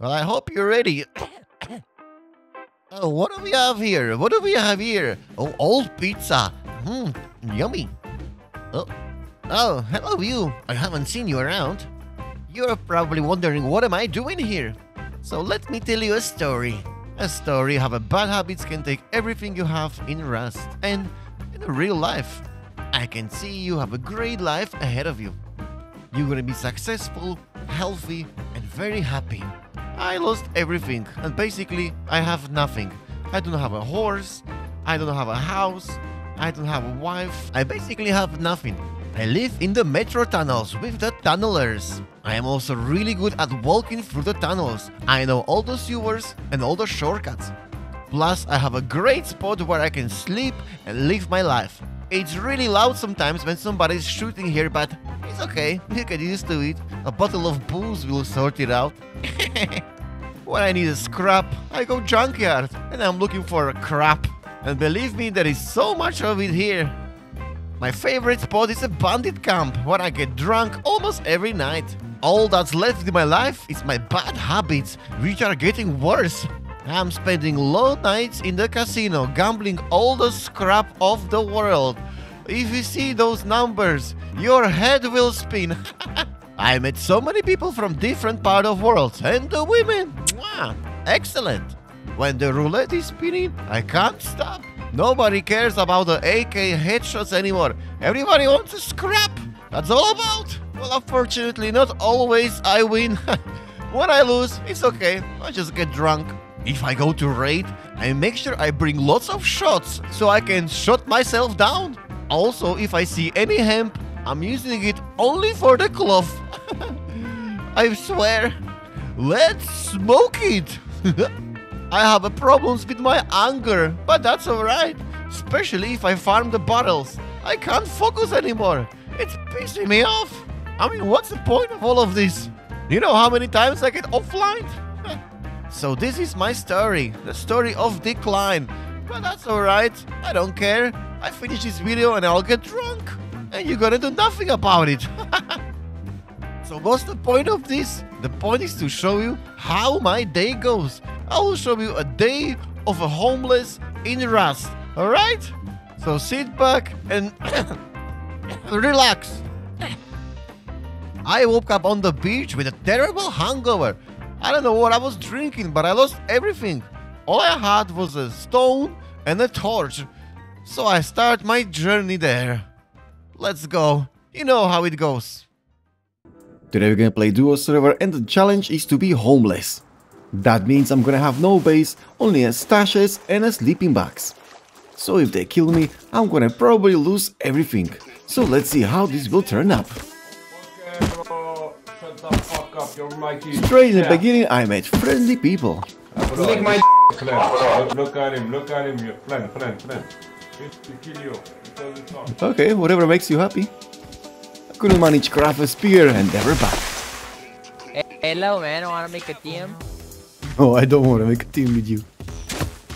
Well, I hope you're ready. oh, what do we have here? What do we have here? Oh, old pizza. Hmm, yummy. Oh, oh, hello you. I haven't seen you around. You're probably wondering what am I doing here? So let me tell you a story. A story how bad habits can take everything you have in Rust and in real life. I can see you have a great life ahead of you. You're gonna be successful, healthy, and very happy. I lost everything, and basically, I have nothing. I don't have a horse, I don't have a house, I don't have a wife, I basically have nothing. I live in the metro tunnels with the tunnelers. I am also really good at walking through the tunnels. I know all the sewers and all the shortcuts. Plus, I have a great spot where I can sleep and live my life. It's really loud sometimes when somebody's shooting here, but it's okay, you get used to it. A bottle of booze will sort it out. when I need a scrap, I go junkyard and I'm looking for a crap. And believe me, there is so much of it here. My favorite spot is a bandit camp where I get drunk almost every night. All that's left in my life is my bad habits, which are getting worse. I'm spending long nights in the casino, gambling all the scrap of the world. If you see those numbers, your head will spin. I met so many people from different part of world, and the women, mwah, excellent. When the roulette is spinning, I can't stop. Nobody cares about the AK headshots anymore. Everybody wants to scrap. That's all about. Well, unfortunately, not always I win. when I lose, it's okay. I just get drunk. If I go to raid, I make sure I bring lots of shots so I can shot myself down. Also, if I see any hemp, I'm using it only for the cloth. I swear. Let's smoke it. I have problems with my anger, but that's alright. Especially if I farm the bottles. I can't focus anymore. It's pissing me off. I mean, what's the point of all of this? You know how many times I get offline? so this is my story. The story of decline. But that's alright. I don't care. I finish this video and I'll get drunk. And you're gonna do nothing about it. so what's the point of this? The point is to show you how my day goes. I will show you a day of a homeless in Rust. Alright? So sit back and relax. I woke up on the beach with a terrible hangover. I don't know what I was drinking, but I lost everything. All I had was a stone and a torch. So I start my journey there. Let's go. You know how it goes. Today we're gonna play duo server and the challenge is to be homeless. That means I'm gonna have no base, only a stashes and a sleeping bags. So if they kill me, I'm gonna probably lose everything. So let's see how this will turn up. Straight in the beginning, I met friendly people. Lick my Look at him, look at him, you friend, friend, friend. To kill you. because it's on. Okay, whatever makes you happy. I couldn't manage craft a spear and they were back. Hello, man. I want to make a team. Oh, I don't want to make a team with you.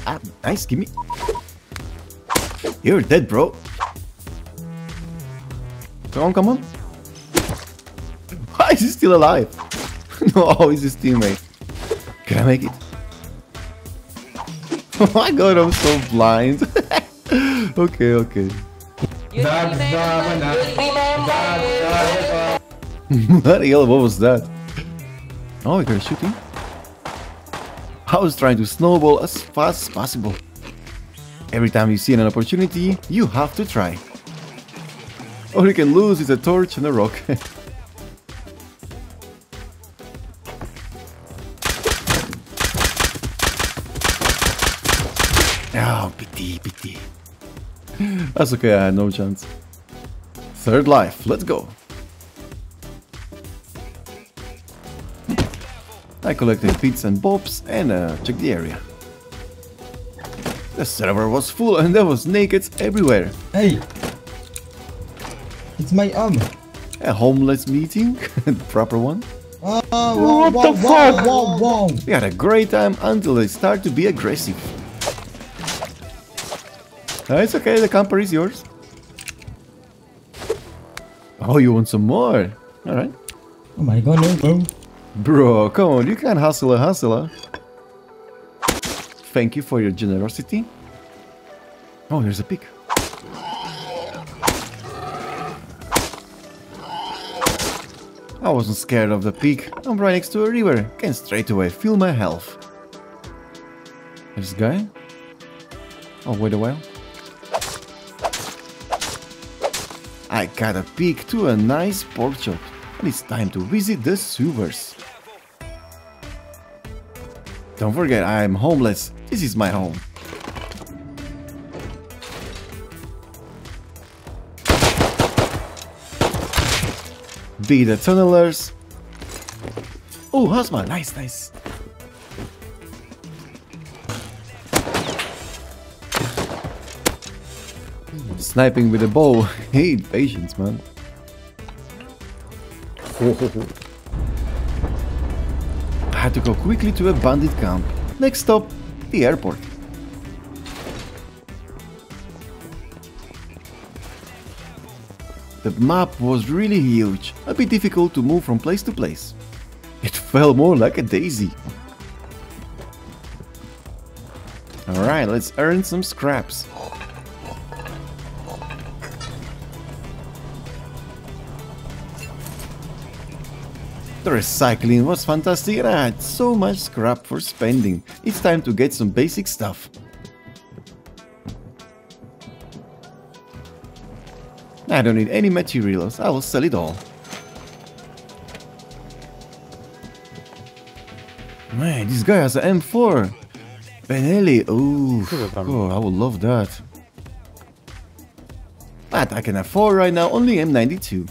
Ah, nice, give me. You're dead, bro. Come on, come on. Why is he still alive? no, oh, he's his teammate. Can I make it? Oh my god, I'm so blind. okay, okay. You remember? what the hell, what was that? Oh, we got shooting. I was trying to snowball as fast as possible. Every time you see an opportunity, you have to try. All you can lose is a torch and a rock. pity, pity. That's okay, I had no chance. Third life, let's go. I collected bits and bobs and uh, checked the area. The server was full and there was nakeds everywhere. Hey! It's my arm! A homeless meeting, the proper one. Oh, wow, what the wow, fuck? Wow. We had a great time until they start to be aggressive. Uh, it's okay, the camper is yours. Oh, you want some more? Alright. Oh my god, no, bro. Bro, come on, you can't hustle a hustler. Thank you for your generosity. Oh, there's a pig. I wasn't scared of the pig. I'm right next to a river. Can straight away feel my health. This guy? Oh, wait a while. I got a peek to a nice pork chop, and it's time to visit the sewers. Don't forget, I am homeless. This is my home. Be the tunnelers. Oh, Hazmat, nice, nice. Sniping with a bow. Hey, patience, man. I had to go quickly to a bandit camp. Next stop, the airport. The map was really huge, a bit difficult to move from place to place. It felt more like a daisy. Alright, let's earn some scraps. Recycling was fantastic and I had so much scrap for spending. It's time to get some basic stuff. I don't need any materials, I will sell it all. Man, this guy has an M4. Benelli, ooh, oh, I would love that. But I can afford right now only M92.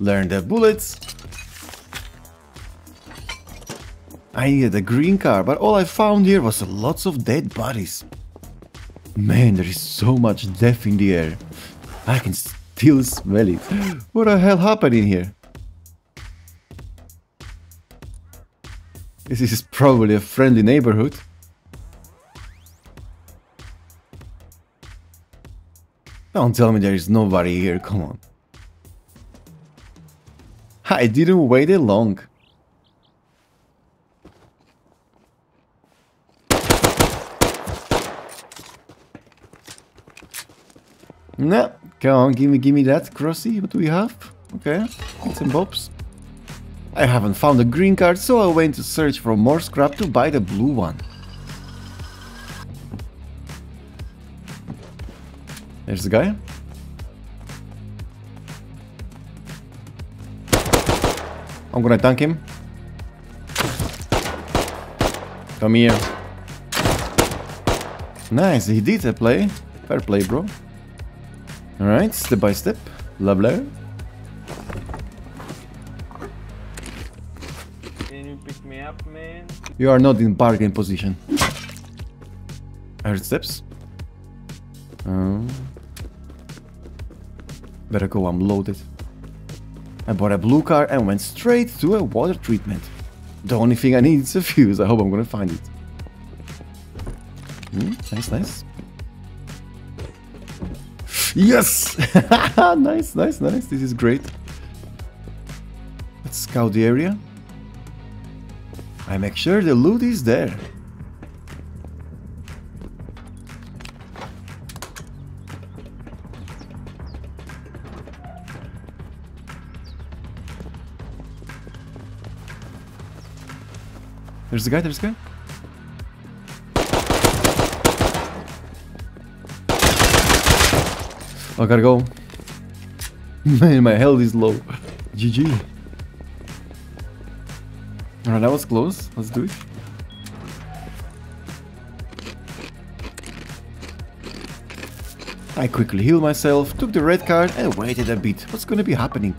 Learn the bullets. I needed a green card, but all I found here was lots of dead bodies. Man, there is so much death in the air. I can still smell it. What the hell happened in here? This is probably a friendly neighborhood. Don't tell me there is nobody here, come on. I didn't wait long. No, come on, give me, give me that, Crossy. What do we have? Okay, and bobs. I haven't found a green card, so I went to search for more scrap to buy the blue one. There's the guy. I'm gonna tank him. Come here. Nice, he did a play. Fair play, bro. Alright, step by step. Lovely. Can you pick me up, man? You are not in bargain position. I heard steps. Um, better go, I'm loaded. I bought a blue card and went straight to a water treatment. The only thing I need is a fuse. I hope I'm gonna find it. Hmm, nice, nice. Yes! nice, nice, nice. This is great. Let's scout the area. I make sure the loot is there. There's a guy, there's a guy. I gotta go. Man, my health is low. GG. Alright, that was close. Let's do it. I quickly healed myself, took the red card and waited a bit. What's gonna be happening?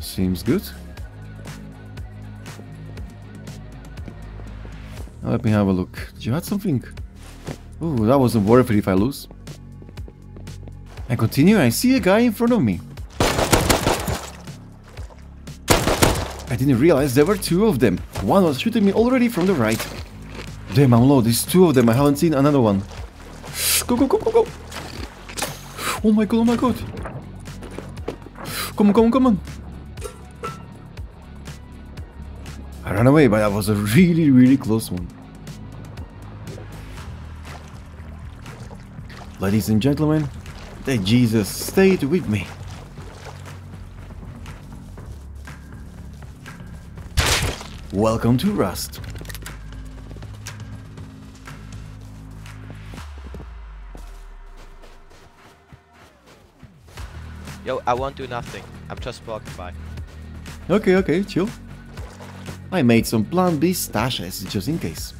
Seems good. Let me have a look. Did you have something? Ooh, that wasn't worth it if I lose. I continue I see a guy in front of me. I didn't realize there were two of them. One was shooting me already from the right. Damn, I'm low. There's two of them. I haven't seen another one. Go, go, go, go, go. Oh my god, oh my god. Come on, come on, come on. I ran away, but that was a really, really close one. Ladies and gentlemen, the Jesus stayed with me. Welcome to Rust. Yo, I won't do nothing. I'm just walking by. Okay, okay, chill. I made some Plan B stashes just in case.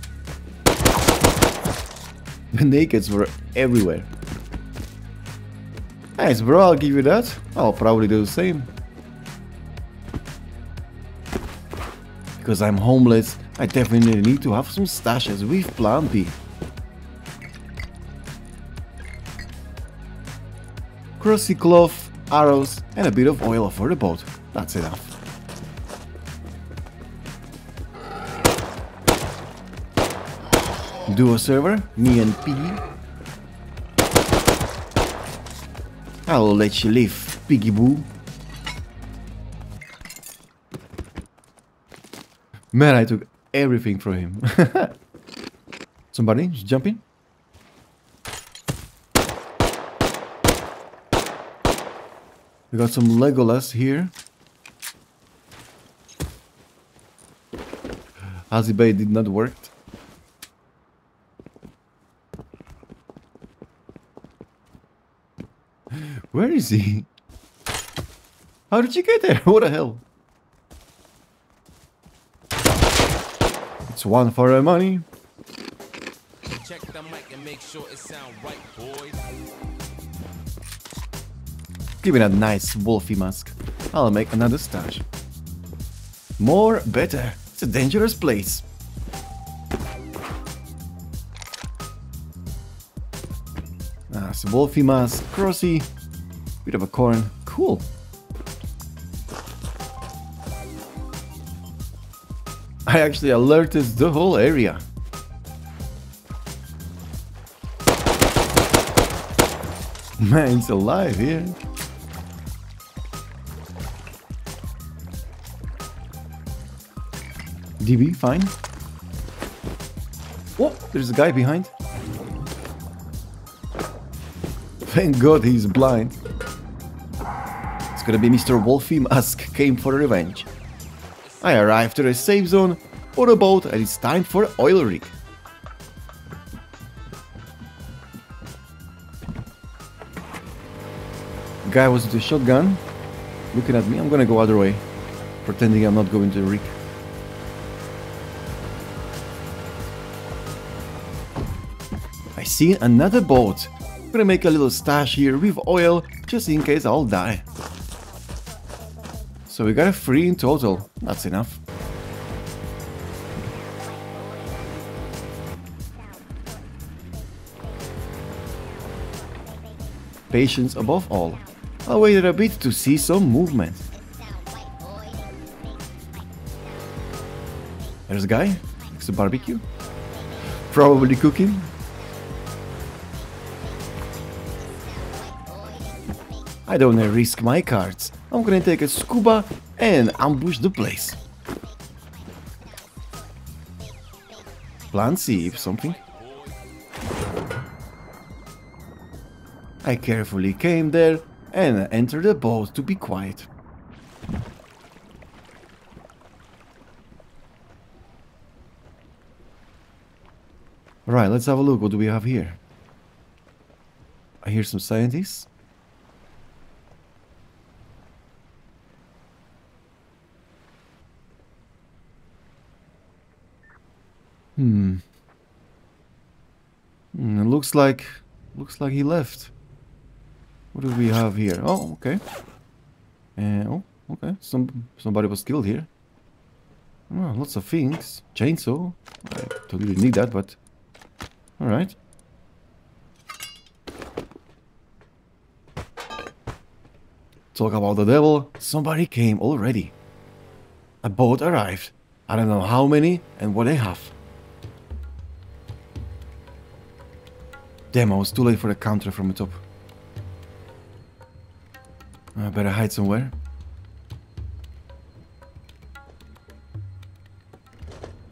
The nakeds were everywhere. Nice, bro, I'll give you that. I'll probably do the same. Because I'm homeless, I definitely need to have some stashes with Plan B. Crusty cloth, arrows, and a bit of oil for the boat. That's enough. Duo server, me and Piggy. I'll let you live, Piggy Boo. Man, I took everything from him. Somebody just jump in. We got some Legolas here. Azibay did not work. Where is he? How did you get there? What the hell? It's one for the money. Check the mic and make sure it sound right, boys. Give me a nice wolfy mask. I'll make another stash. More, better. It's a dangerous place. Ah, a wolfy mask, crossy, bit of a corn. Cool. I actually alerted the whole area. Man, it's alive here. DB, fine. Oh, there's a guy behind. Thank God he's blind. It's gonna be Mr. Wolfie Mask came for revenge. I arrived to the safe zone for a boat and it's time for oil rig. Guy was with a shotgun, looking at me. I'm gonna go other way, pretending I'm not going to the rig. I see another boat. Gonna make a little stash here with oil just in case I'll die. So we got a three in total. That's enough. Patience above all. I waited a bit to see some movement. There's a guy next to barbecue. Probably cooking. I don't risk my cards. I'm gonna take a scuba and ambush the place. Plan C if something. I carefully came there and entered the boat to be quiet. Right, let's have a look. What do we have here? I hear some scientists. Hmm. Hmm, it looks like looks like he left. What do we have here? Oh, okay. Uh, oh, okay. Some somebody was killed here. Oh, lots of things. Chainsaw. I don't really need that, but all right. Talk about the devil. Somebody came already. A boat arrived. I don't know how many and what they have. Damn, I was too late for the counter from the top. I better hide somewhere.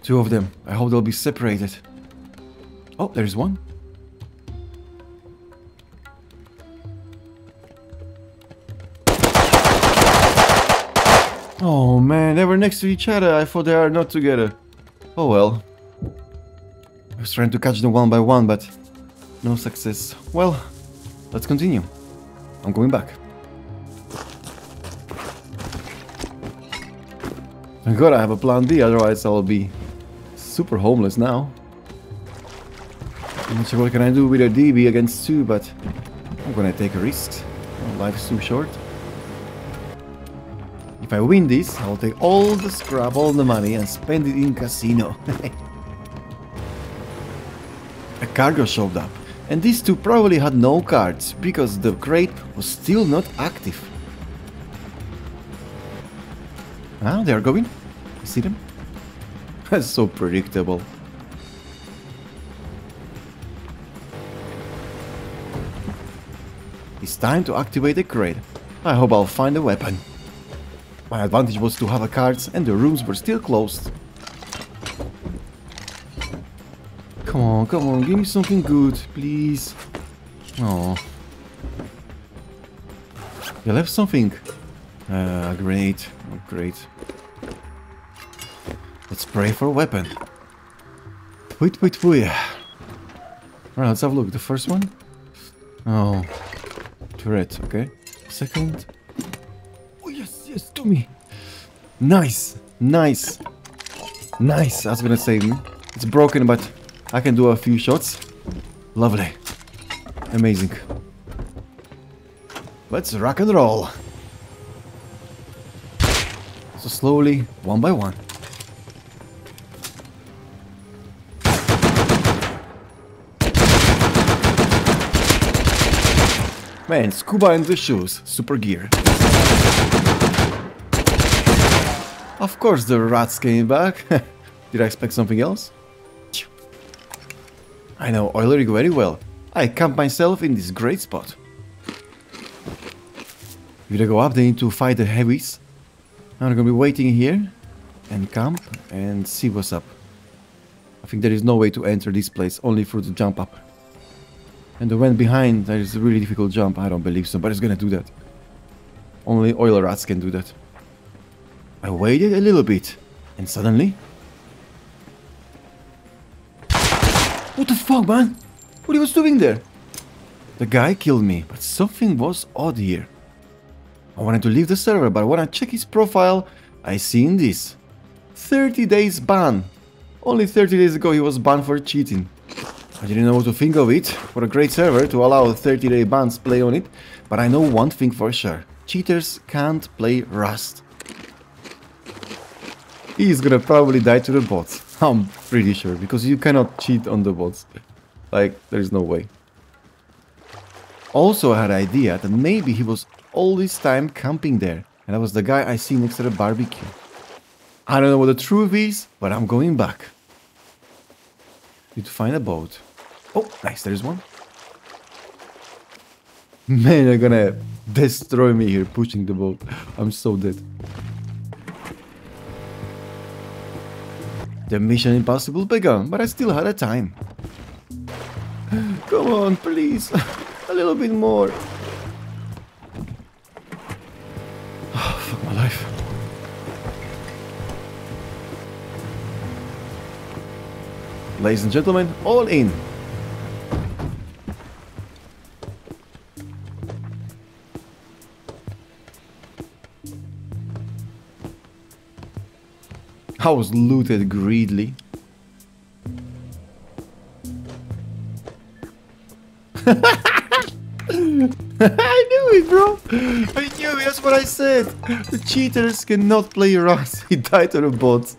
Two of them. I hope they'll be separated. Oh, there's one. Oh man, they were next to each other. I thought they are not together. Oh well. I was trying to catch them one by one, but no success. Well, let's continue. I'm going back. Thank god I have a plan B, otherwise I'll be super homeless now. I'm not sure what can I do with a DB against two, but I'm gonna take a risk. Life is too short. If I win this, I'll take all the scrap, all the money, and spend it in casino. a cargo showed up, and these two probably had no cards, because the crate was still not active. Ah, they are going. You see them? That's so predictable. It's time to activate the crate. I hope I'll find a weapon. My advantage was to have a cards and the rooms were still closed. Come on, give me something good, please. Oh. You left something. Uh, great, great. Let's pray for a weapon. Wait, wait, wait. Alright, let's have a look. The first one? Oh. Turret, okay. Second. Oh, yes, yes, to me. Nice, nice. Nice, I was gonna say. It's broken, but I can do a few shots. Lovely. Amazing. Let's rock and roll. So slowly, one by one. Man, scuba in the shoes, super gear. Of course the rats came back. Did I expect something else? I know Oil Rig very well. I camp myself in this great spot. If they go up, they need to fight the heavies. I'm gonna be waiting here and camp and see what's up. I think there is no way to enter this place, only through the jump up. And the one behind, that is a really difficult jump. I don't believe somebody's gonna do that. Only oil rats can do that. I waited a little bit, and suddenly... fuck, man? What he was doing there? The guy killed me, but something was odd here. I wanted to leave the server, but when I check his profile, I seen this. 30 days ban. Only 30 days ago he was banned for cheating. I didn't know what to think of it, for a great server to allow 30 day bans play on it, but I know one thing for sure. Cheaters can't play Rust. He's gonna probably die to the bots. I'm pretty sure, because you cannot cheat on the bots. Like, there's no way. Also, I had an idea that maybe he was all this time camping there, and that was the guy I see next to the barbecue. I don't know what the truth is, but I'm going back. Need to find a boat. Oh, nice, there's one. Man, they're gonna destroy me here pushing the boat. I'm so dead. The mission impossible begun, but I still had a time. Come on, please. a little bit more. Oh, fuck my life. Ladies and gentlemen, all in. I was looted greedily. I knew it, bro. I knew it. That's what I said. The cheaters cannot play Rust. He died to the bots.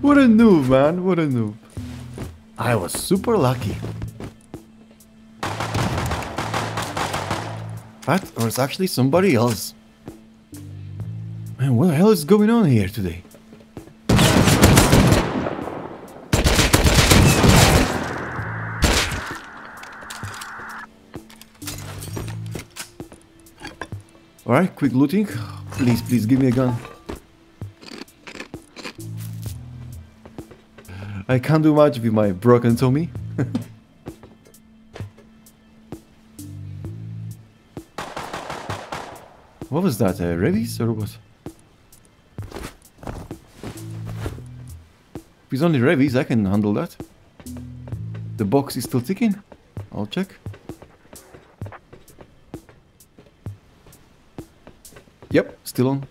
What a noob, man. What a noob. I was super lucky. But it's actually somebody else. Man, what the hell is going on here today? Alright, quick looting. Please, please give me a gun. I can't do much with my broken Tommy. what was that? Uh, Revis or what? If it's only Revis, I can handle that. The box is still ticking. I'll check. Yep, still on.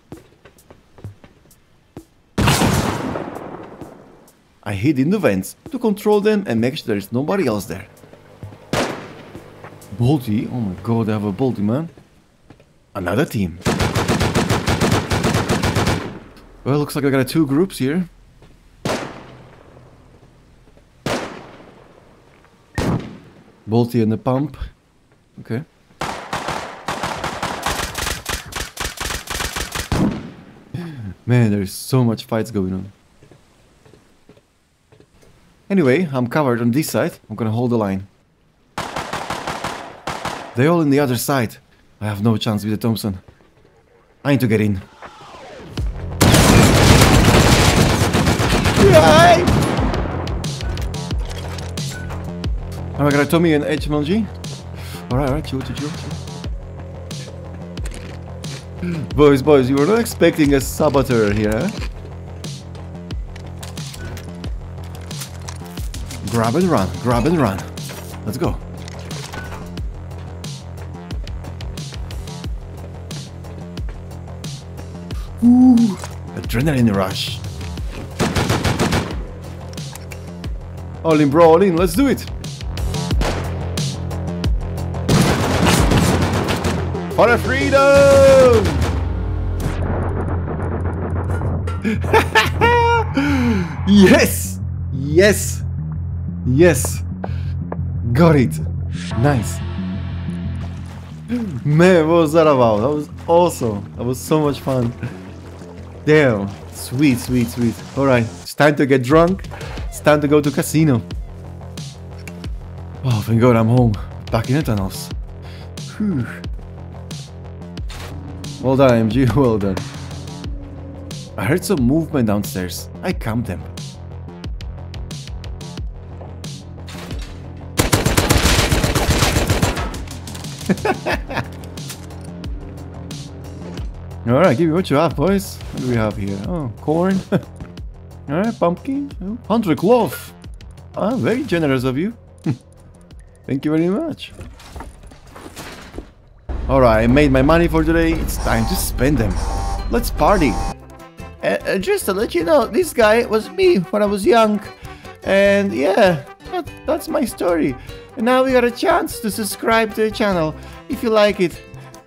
I hid in the vents to control them and make sure there is nobody else there. Bolty? Oh my god, I have a Bolty man. Another team. Well, looks like I got two groups here. Bolty and the pump. Okay. Man, there's so much fights going on. Anyway, I'm covered on this side. I'm gonna hold the line. They're all in the other side. I have no chance with the Thompson. I need to get in. Am I gonna Tommy and HMLMG? Alright, alright, chill, chill, chill. Boys, boys, you were not expecting a saboteur here? Grab and run, grab and run. Let's go. Ooh, adrenaline rush. All in, bro, all in, let's do it. For freedom! Yes! Yes! Yes! Got it! Nice! Man, what was that about? That was awesome! That was so much fun! Damn! Sweet, sweet, sweet. Alright, it's time to get drunk. It's time to go to casino. Oh, thank god I'm home. Back in tunnels. Whew. Well done, MG, well done. I heard some movement downstairs. I calmed them. Alright, give me what you have, boys. What do we have here? Oh, corn. Alright, pumpkin. Oh, 100 cloth. Ah, very generous of you. Thank you very much. Alright, I made my money for today. It's time to spend them. Let's party. Uh, uh, just to let you know, this guy was me when I was young. And yeah, that, that's my story. And now we got a chance to subscribe to the channel if you like it.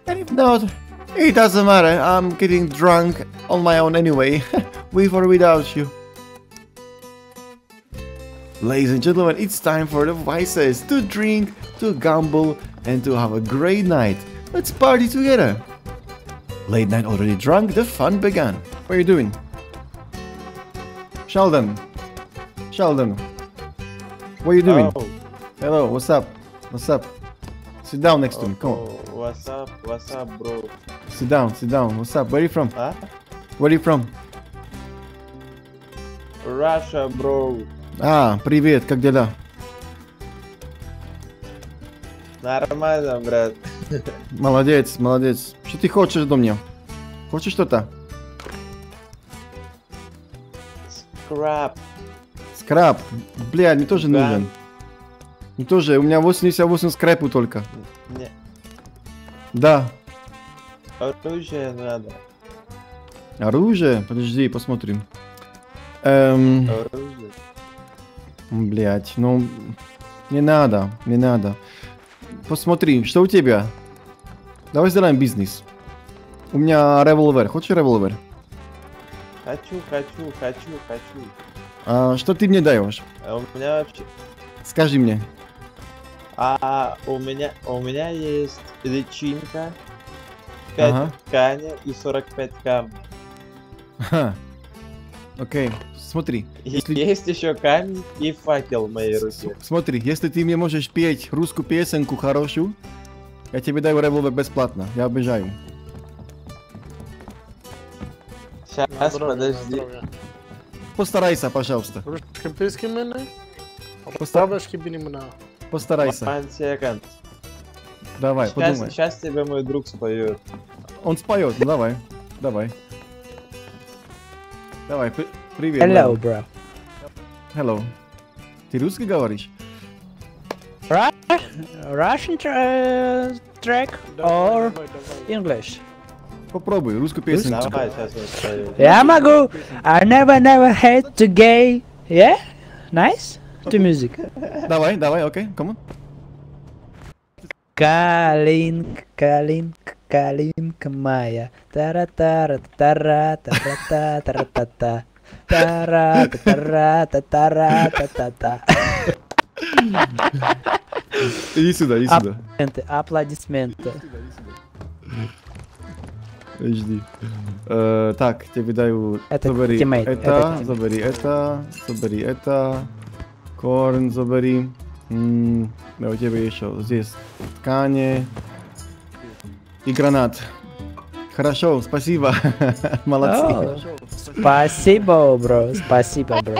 And if not, it doesn't matter. I'm getting drunk on my own anyway, with or without you. Ladies and gentlemen, it's time for the vices to drink, to gamble, and to have a great night. Let's party together. Late night already drunk, the fun began. What are you doing? Sheldon. Sheldon. What are you doing? Oh, Hello, what's up? What's up? Sit down next to me, come on. Oh. What's up? What's up, bro? Sit down, sit down. What's up? Where are you from? Huh? Where are you from? Russia, bro. А, привет, как дела? Нормально, брат. Молодец, молодец. Что ты хочешь до меня? Хочешь что-то? Скраб. Скраб. Бля, мне тоже Да. нужен. Мне тоже, у меня 88 скрэпу только. Не, Да. оружие надо. Оружие? Подожди, посмотрим. Эм, Оружие. блять, ну... Не надо, не надо. Посмотри, что у тебя? Давай сделаем бизнес. У меня револьвер. Хочешь револьвер? Хочу, хочу, хочу, хочу. А, что ты мне даешь? А у меня вообще... Скажи мне. А у меня, у меня есть личинка, 5 Ага. ткани и 45 камней. Ха. Окей, смотри. И Если- Есть еще камень и факел в моей руке. Смотри, если ты мне можешь петь русскую песенку хорошую, я тебе даю револьвер бесплатно. Я обижаю. Сейчас, подожди. Постарайся, пожалуйста. Русскоязычный мене? Постар... Поставишь мына. Постарайся. One second. Давай, Сейчас, подумай. сейчас тебе мой друг споет. Он споет, ну давай. Давай. Давай, при- привет. Hello, bro. Hello. Ты русский говоришь? Ru- Russian tra- track or English? Попробуй русскую песню. Давай, сейчас споет. Я могу. I never, never hate to gay. Yeah? Nice? To music. Давай, давай, окей, come on. Калинка, калинка, моя. тара тара тара тара та тара та та тара тара та тара та та та Иди сюда, иди сюда. Аплодисменты, аплодисменты. Подожди. Э, так, тебе даю. Это забери тиммейт, это, забери это, забери это. Корн забери. М, Да, у тебя еще здесь ткани. И гранат. Хорошо, спасибо. Молодцы. О, Спасибо, бро, спасибо, бро.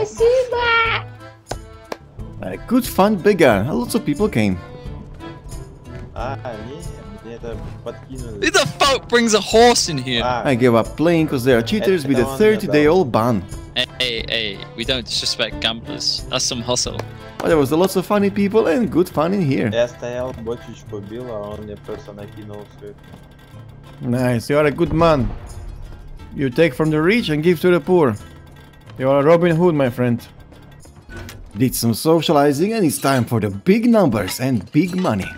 Uh, good fun began. Lots of people came. А, это подкинули. Who the fuck brings a horse in here? А, I gave up playing because they are cheaters with a 30 day old ban. Hey, hey, hey, we don't disrespect gamblers. That's some hustle. But there was lots of funny people and good fun in here. я стоял, бочечку бил, а он мне просто накинул все. Nice, you are a good man. You take from the rich and give to the poor. You are a Robin Hood, my friend. Did some socializing and it's time for the big numbers and big money.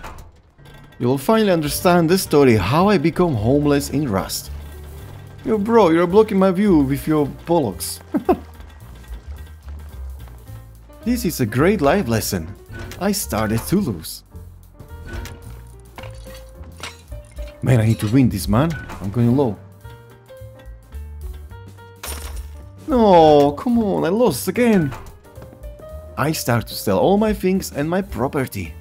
You will finally understand the story how I become homeless in Rust. Yo, bro, you're blocking my view with your bollocks. this is a great life lesson. I started to lose. Man, I need to win this, man. I'm going low. No, come on, I lost again. I start to sell all my things and my property.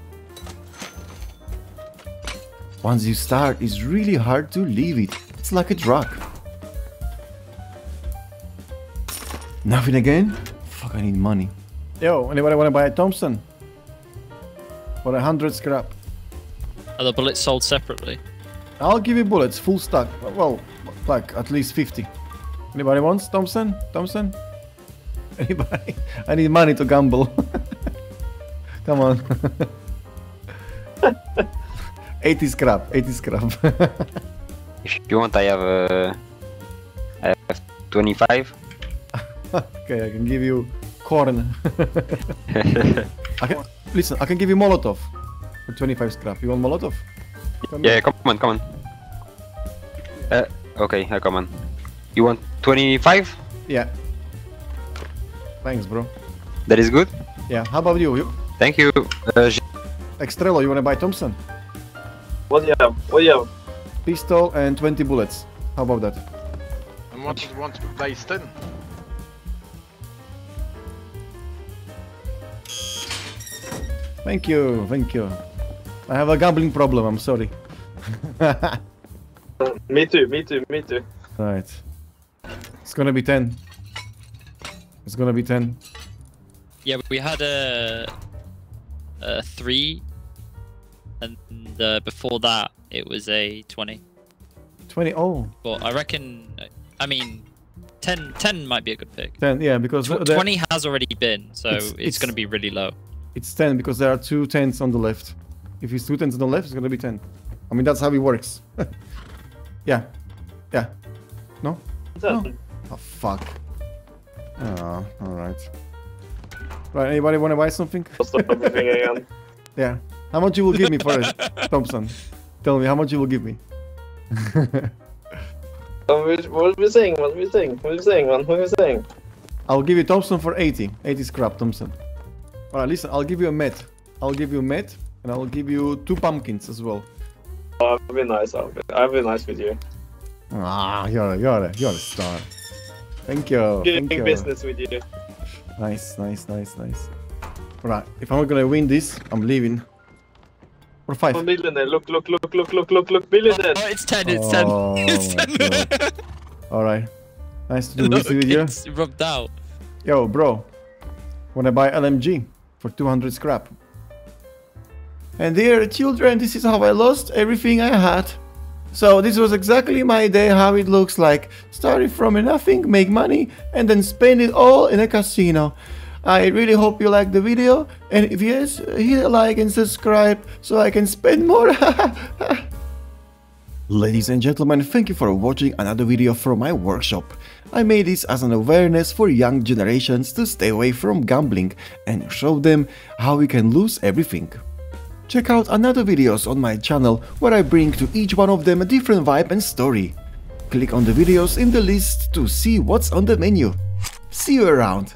Once you start, it's really hard to leave it. It's like a drug. Nothing again? Fuck, I need money. Yo, anybody wanna buy a Thompson? For a hundred scrap. Are the bullets sold separately? I'll give you bullets, full stack. Well, like at least 50. Anybody wants Thompson? Thompson? Anybody? I need money to gamble. Come on. 80 scrap, 80 scrap. If you want, I have uh, I have 25. okay, I can give you corn. I can, listen, I can give you Molotov for 25 scrap. You want Molotov? Come yeah, come on, come on. Uh, okay, uh, come on. You want 25? Yeah. Thanks, bro. That is good. Yeah, how about you? you Thank you. Uh, Extrelo, you wanna buy Thompson? What do you have? What do you have? Pistol and 20 bullets. How about that? And what do you want to replace then? Thank you, thank you. I have a gambling problem, I'm sorry. Me too, me too, me too. right. It's gonna be 10. It's gonna be 10. Yeah, we had a, a three, and uh, before that it was a twenty. 20, oh, But I reckon, I mean, 10, 10 might be a good pick. 10, yeah, because Tw- there- Twenty has already been, so It's- it's, it's- going to be really low. it's 10 because there are two tens on the left. If it's two tens on the left, it's gonna be 10. I mean, that's how it works. yeah. Yeah. No? No. Oh, fuck. Oh, alright. Right, anybody wanna buy something? Stop everything again. Yeah. How much you will give me for it, Thompson? Tell me, how much you will give me? What are we saying? What are we saying? What are we saying, man? What are we saying? I'll give you Thompson for 80. 80 scrap, Thompson. Alright, listen, I'll give you a met. I'll give you a met, and I'll give you two pumpkins as well. I'll be nice. I'll be, I'll be nice with you. Ah, you're a, you're a, you're a star. Thank you. Doing Thank you. business with you. Nice, nice, nice, nice. Alright, if I'm not gonna win this, I'm leaving. For five. I'm millionaire. Look, look, look, look, look, look, look, millionaire. Oh, it's 10, it's 10. Oh It's 10. Alright. Nice to do Look, this with you. it's rubbed out. Yo, bro. Wanna buy LMG for 200 scrap? And dear children, this is how I lost everything I had. So this was exactly my day how it looks like. Started from nothing, make money, and then spend it all in a casino. I really hope you liked the video, and if yes, hit a like and subscribe so I can spend more. Ladies and gentlemen, thank you for watching another video from my workshop. I made this as an awareness for young generations to stay away from gambling and show them how we can lose everything. Check out another videos on my channel where I bring to each one of them a different vibe and story. Click on the videos in the list to see what's on the menu. See you around!